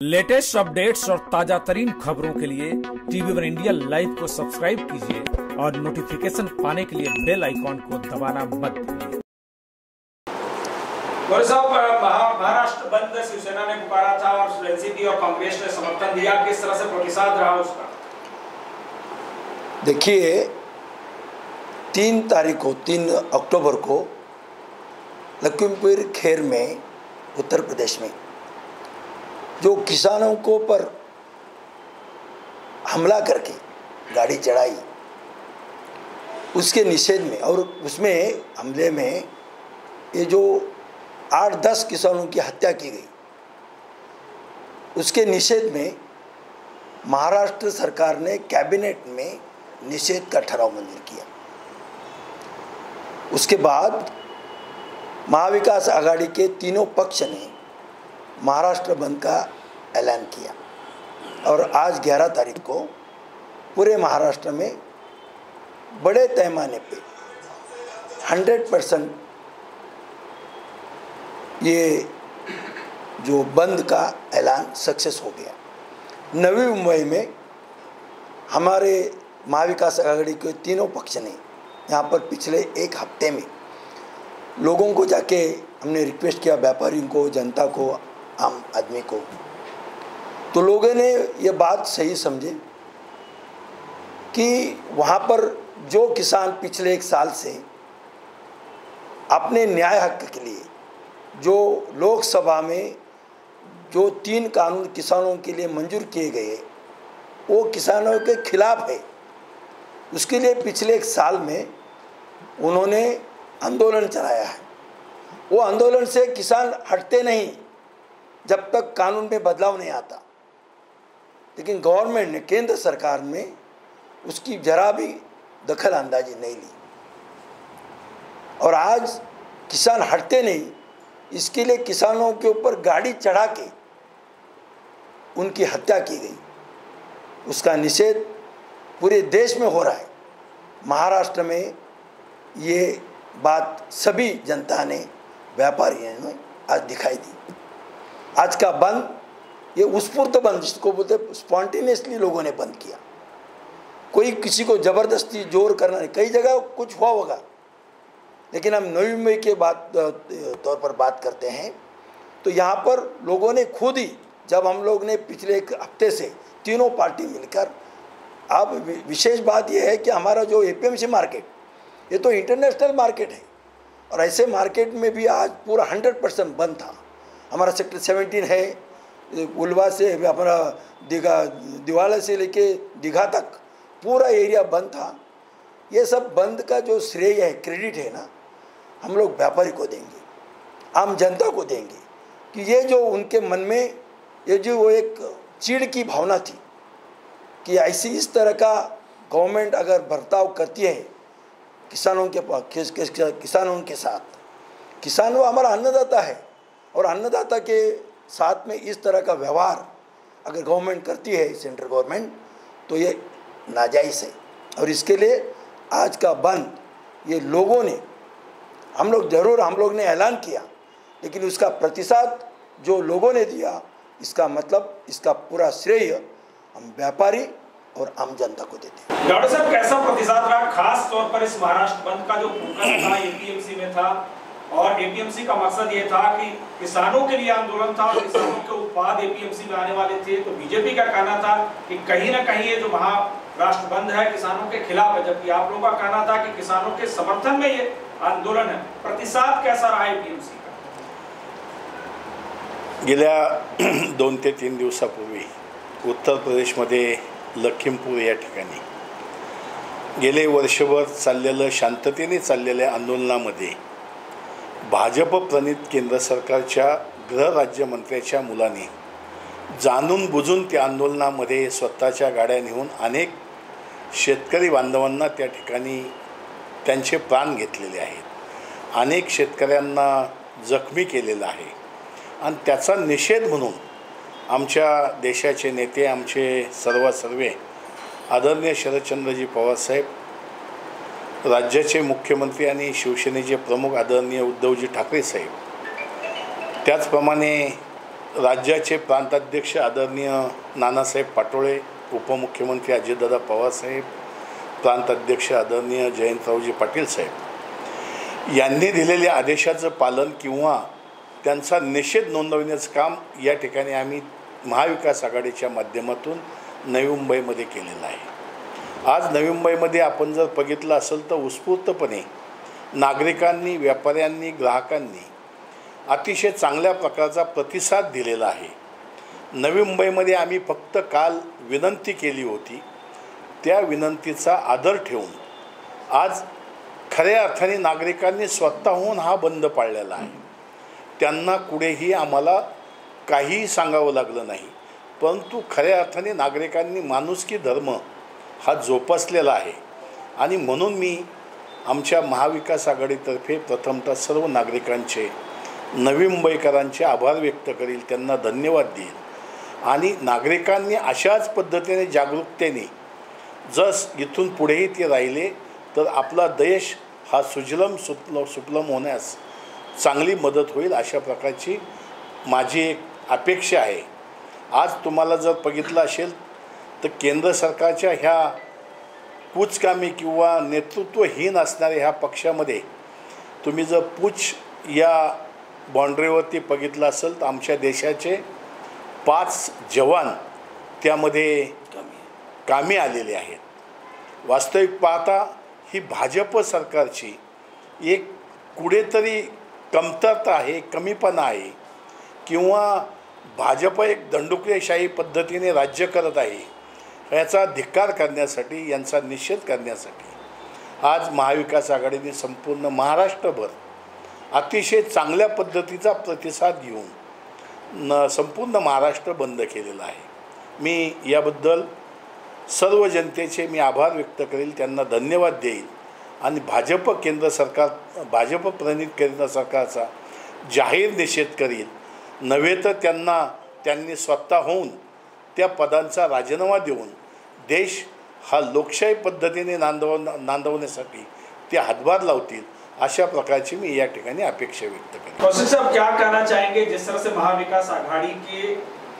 Latest updates और ताज़ा तरीन खबरों के लिए टीवी वन इंडिया लाइव को सब्सक्राइब कीजिए और नोटिफिकेशन पाने के लिए बेल आइकॉन को दबाना मत महाराष्ट्र बंद शिवसेना ने पुकारा था और एनसीपी और कांग्रेस ने समर्थन दिया। किस तरह से प्रतिसाद रहा उसका? देखिए तीन तारीख को तीन अक्टूबर को लखीमपुर खेर में उत्तर प्रदेश में जो किसानों को पर हमला करके गाड़ी चढ़ाई, उसके निषेध में और उसमें हमले में ये जो आठ दस किसानों की हत्या की गई, उसके निषेध में महाराष्ट्र सरकार ने कैबिनेट में निषेध का ठराव मंजूर किया। उसके बाद महाविकास आघाड़ी के तीनों पक्ष ने महाराष्ट्र बंद का ऐलान किया। और आज 11 तारीख को पूरे महाराष्ट्र में बड़े पैमाने पे 100 परसेंट ये जो बंद का ऐलान सक्सेस हो गया। नवी मुंबई में हमारे महाविकास आघाड़ी के तीनों पक्ष ने यहाँ पर पिछले एक हफ़्ते में लोगों को जाके हमने रिक्वेस्ट किया, व्यापारियों को, जनता को आम आदमी को। तो लोगों ने ये बात सही समझे कि वहाँ पर जो किसान पिछले एक साल से अपने न्याय हक के लिए, जो लोकसभा में जो तीन कानून किसानों के लिए मंजूर किए गए, वो किसानों के खिलाफ है। उसके लिए पिछले एक साल में उन्होंने आंदोलन चलाया है। वो आंदोलन से किसान हटते नहीं जब तक कानून में बदलाव नहीं आता। लेकिन गवर्नमेंट ने, केंद्र सरकार ने उसकी जरा भी दखल अंदाजी नहीं ली। और आज किसान हटते नहीं, इसके लिए किसानों के ऊपर गाड़ी चढ़ा के उनकी हत्या की गई। उसका निषेध पूरे देश में हो रहा है। महाराष्ट्र में ये बात सभी जनता ने, व्यापारियों ने आज दिखाई दी। आज का बंद, ये उत्स्फूर्त बंद जिसको बोलते स्पॉन्टेनियसली लोगों ने बंद किया। कोई किसी को ज़बरदस्ती ज़ोर करना नहीं। कई जगह कुछ हुआ होगा। लेकिन हम नवी मुंबई के बात तौर पर बात करते हैं। तो यहाँ पर लोगों ने खुद ही, जब हम लोग ने पिछले एक हफ़्ते से तीनों पार्टी मिलकर, अब विशेष बात यह है कि हमारा जो एपीएमसी मार्केट, ये तो इंटरनेशनल मार्केट है। और ऐसे मार्केट में भी आज पूरा हंड्रेड परसेंट बंद था। हमारा सेक्टर सेवनटीन है उलवा से हमारा दीघा दिवाला से लेके दीघा तक पूरा एरिया बंद था। ये सब बंद का जो श्रेय है क्रेडिट है ना हम लोग व्यापारी को देंगे आम जनता को देंगे कि ये जो उनके मन में ये जो वो एक चीड़ की भावना थी कि ऐसी इस तरह का गवर्नमेंट अगर बर्ताव करती है किसानों के किस, किस, किसानों के साथ किसान वो हमारा अन्नदाता है। और अन्नदाता के साथ में इस तरह का व्यवहार अगर गवर्नमेंट करती है, सेंट्रल गवर्नमेंट तो ये नाजायज़ है। और इसके लिए आज का बंद, ये लोगों ने, हम लोग ज़रूर, हम लोग ने ऐलान किया, लेकिन उसका प्रतिसाद जो लोगों ने दिया, इसका मतलब इसका पूरा श्रेय हम व्यापारी और आम जनता को देते हैं। डॉक्टर साहब, कैसा प्रतिसाद रहा? खास तौर पर इस महाराष्ट्र बंद का जो था एपीएमसी में था और एपीएमसी का मकसद ये था कि किसानों के लिए आंदोलन था और किसानों के उत्पाद एपीएमसी में आने वाले थे। तो बीजेपी का कहना था कि कहीं ना कहीं ये जो महाराष्ट्र बंद है, किसानों के खिलाफ है। जबकि आप लोगों का कहना था कि किसानों के समर्थन में ये आंदोलन है। प्रतिसाद कैसा रहा एपीएमसी का? गेल्या दोन ते तीन दिवसापूर्वी उत्तर प्रदेशमध्ये लखीमपूर या ठिकाणी गेले वर्षभर चाललेलं, शांततेने चाललेल्या आंदोलनामध्ये भाजप प्रणित केंद्र सरकारच्या गृहराज्यमंत्र्याच्या मुलाने जाणून बुजून त्या आंदोलनामध्ये स्वतःच्या गाड्या नेऊन अनेक शेतकरी बांधवांना त्या ठिकाणी त्यांचे प्राण घेतलेले आहेत. अनेक शेतकऱ्यांना जखमी केलेलं आहे. आणि त्याचा निषेध म्हणून आमच्या देशाचे नेते आमचे सर्व सर्वे आदरणीय शरदचंद्रजी पवारसाहेब राज्याचे मुख्यमंत्री आणि शिवसेनेचे प्रमुख आदरणीय उद्धवजी ठाकरे साहेब. त्याचप्रमाणे राज्याचे प्रांताध्यक्ष आदरणीय नानासाहेब पाटोळे उपमुख्यमंत्री अजितदादा पवारसाहेब प्रांताध्यक्ष आदरणीय जयंतरावजी पाटील साहेब. यांनी दिलेल्या आदेशाचं पालन किंवा त्यांचा निषेध नोंदवण्याचं काम या ठिकाणी आम्ही महाविकास आघाडीच्या माध्यमातून नवी मुंबईमध्ये केलेलं आहे. आज नवी मुंबईमध्ये आपण जर बघितलं असेल तर उत्स्फूर्तपणे नागरिकांनी व्यापाऱ्यांनी ग्राहकांनी अतिशय चांगल्या प्रकारचा प्रतिसाद दिलेला आहे. नवी मुंबईमध्ये आम्ही फक्त काल विनंती केली होती. त्या विनंतीचा आदर ठेवून आज खऱ्या अर्थाने नागरिकांनी स्वतःहून हा बंद पाळलेला आहे. त्यांना कुठेही आम्हाला काहीही सांगावं लागलं नाही. परंतु खऱ्या अर्थाने नागरिकांनी माणुसकी धर्म हा जोपासलेला आहे. आणि म्हणून मी आमच्या महाविकास आघाडीतर्फे प्रथमतः सर्व नागरिकांचे नवी मुंबईकरांचे आभार व्यक्त करील त्यांना धन्यवाद देईल. आणि नागरिकांनी अशाच पद्धतीने जागरूकतेने जस इथून पुढेही ते राहिले तर आपला देश हा सुजलम सुपल सुफलम होण्यास चांगली मदत होईल अशा प्रकारची माझी एक अपेक्षा आहे. आज तुम्हाला जर बघितलं असेल तर केंद्र सरकारच्या ह्या पूचकामी किंवा नेतृत्वहीन असणाऱ्या ह्या पक्षामध्ये तुम्ही जर पूच या बाँड्रीवरती बघितलं असेल तर आमच्या देशाचे पाच जवान त्यामध्ये कामी आलेले आहेत. वास्तविक पाहता ही भाजप सरकारची एक कुठेतरी कमतरता आहे कमीपणा आहे किंवा भाजप एक दंडुकलेशाही पद्धतीने राज्य करत आहे. याचा धिक्कार करण्यासाठी यांचा निषेध करण्यासाठी. आज महाविकास आघाडीने संपूर्ण महाराष्ट्रभर अतिशय चांगल्या पद्धतीचा प्रतिसाद घेऊन न संपूर्ण महाराष्ट्र बंद केलेला आहे. मी याबद्दल सर्व जनतेचे मी आभार व्यक्त करेल त्यांना धन्यवाद देईल. आणि भाजप केंद्र सरकार भाजप प्रणित केंद्र सरकारचा जाहीर निषेध करील. नव्हे तर त्यांना त्यांनी स्वतः होऊन त्या पदांचा राजीनामा देऊन देश हा लोकशाही पद्धतीने नांदव नांदवण्यासाठी ते हातभार लावतील अशा प्रकारची मी या ठिकाणी अपेक्षा व्यक्त करेन. कौशिक साहब क्या कहना चाहेंगे जिस तरह से महाविकास आघाड़ी के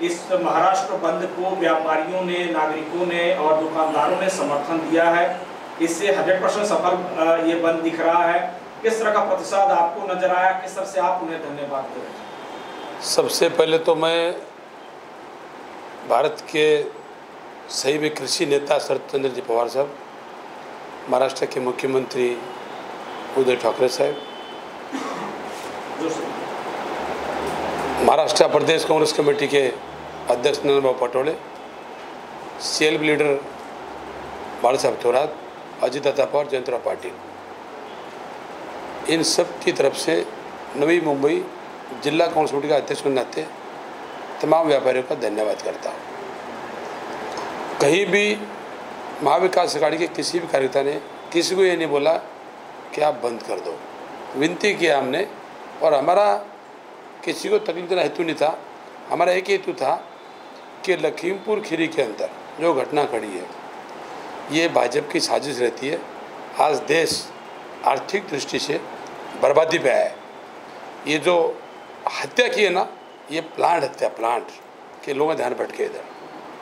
इस महाराष्ट्र बंद को व्यापारियों ने नागरिकों ने और दुकानदारों ने समर्थन दिया है? इससे 100 परसेंट सफल ये बंद दिख रहा है। किस तरह का प्रतिसाद आपको नज़र आया? किस तरह से आप उन्हें धन्यवाद दें सबसे पहले तो मैं भारत के सही में कृषि नेता शरद चंद्र जी पवार साहब, महाराष्ट्र के मुख्यमंत्री उद्धव ठाकरे साहब, महाराष्ट्र प्रदेश कांग्रेस कमेटी के अध्यक्ष नंदन बाबू पटोले सी लीडर बाला साहब थोरात अजित दादा पवार, जयंतराव पाटिल। इन सब की तरफ़ से नवी मुंबई जिला कांग्रेस कमेटी का अध्यक्ष के नाते तमाम व्यापारियों का धन्यवाद करता हूँ। कहीं भी महाविकास अघाड़ी के किसी भी कार्यकर्ता ने किसी को ये नहीं बोला कि आप बंद कर दो। विनती किया हमने और हमारा किसी को तकलीफ़ देना हेतु नहीं था। हमारा एक हेतु था कि लखीमपुर खीरी के अंदर जो घटना खड़ी है, ये भाजपा की साजिश रहती है। आज देश आर्थिक दृष्टि से बर्बादी पे आया है। ये जो हत्या की है ना, ये प्लांट हत्या, प्लांट, के लोगों ध्यान भटके इधर।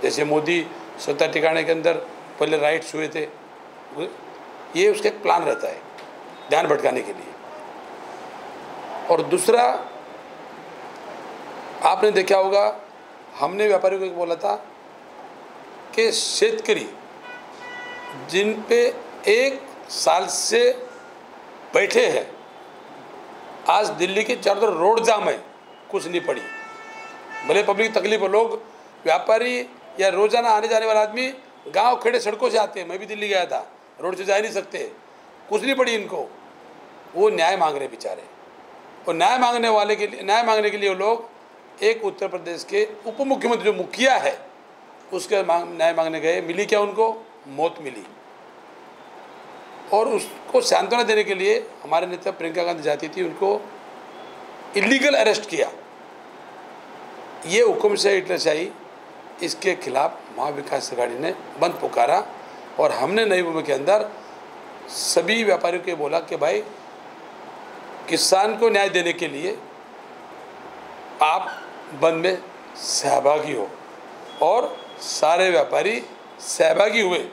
जैसे मोदी सत्ता ठिकाने के अंदर पहले राइट्स हुए थे। ये उसका एक प्लान रहता है, ध्यान भटकाने के लिए। और दूसरा, आपने देखा होगा, हमने व्यापारियों को बोला था कि शेतकरी जिन पे एक साल से बैठे हैं, आज दिल्ली के चारों तरफ़ रोड जाम है, कुछ नहीं पड़ी। भले पब्लिक तकलीफ़ हो, लोग, व्यापारी या रोज़ाना आने जाने वाला आदमी गाँव खेड़े सड़कों से आते हैं। मैं भी दिल्ली गया था, रोड से जा ही नहीं सकते। कुछ नहीं पड़ी इनको। वो न्याय मांग रहे बेचारे। और न्याय मांगने वाले के लिए, न्याय मांगने के लिए वो लोग एक उत्तर प्रदेश के उप मुख्यमंत्री जो मुखिया है, उसके मांग, न्याय मांगने गए। मिली क्या उनको? मौत मिली। और उसको सांत्वना देने के लिए हमारे नेता प्रियंका गांधी जाती थी, उनको इलीगल अरेस्ट किया। ये हुक्म से हिटलरशाही इसके खिलाफ महाविकास अघाड़ी ने बंद पुकारा और हमने नई मुंबई के अंदर सभी व्यापारियों के बोला कि भाई, किसान को न्याय देने के लिए आप बंद में सहभागी हो और सारे व्यापारी सहभागी हुए।